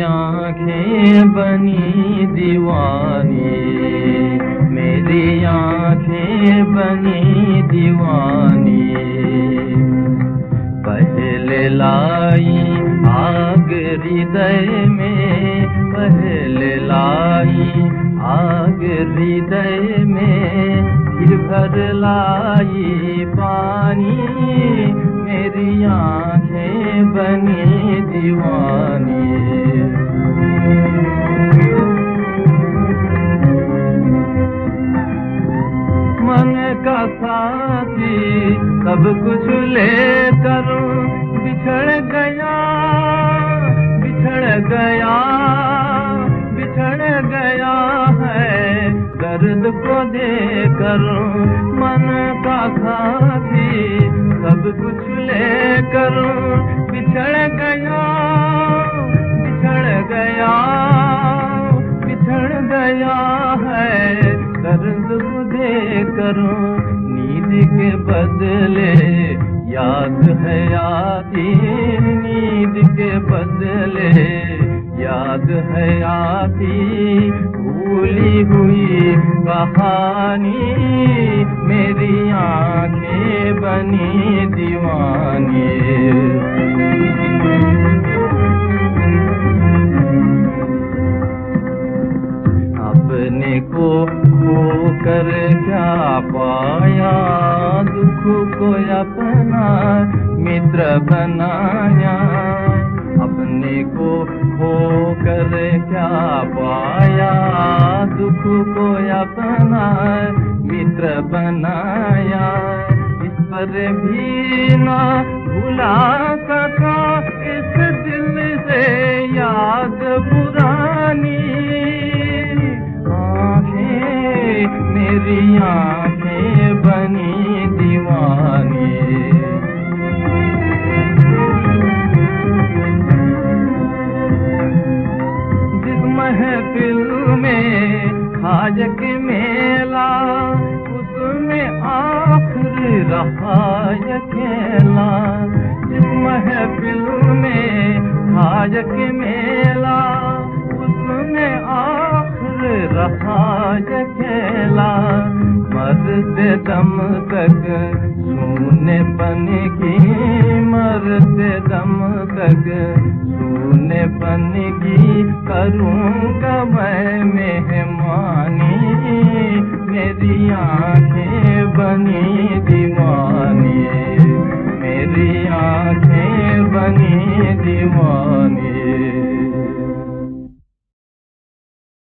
आँखें बनी दीवानी, मेरी आँखें बनी दीवानी। पहले लाई आग हृदय में, पहले लाई आग हृदय में, फिर भर लाई का साथी, सब कुछ ले करूँ। बिछड़ गया बिछड़ गया बिछड़ गया है। दर्द को दे करूँ मन का साथी, सब कुछ ले करूँ। बिछड़ गया दे करूँ नींद के बदले। याद है आती नींद के बदले। याद है आती भूली हुई कहानी मेरी आँखें बनी दीवानी। कर क्या पाया? दुख को अपना मित्र बनाया। अपने को खो कर क्या पाया? दुख को अपना मित्र बनाया। इस पर भी ना भुला हाजक मेला, उसमें आखिर रहा खेला। जिस महफिल में हाजक मेला, उसमें आखिर रहा अकेला मरते दम तक बंदगी करूँगा मैं मेहमानी। मेरी आँखें बनी दीवानी। मेरी आँखें बनी दीवानी।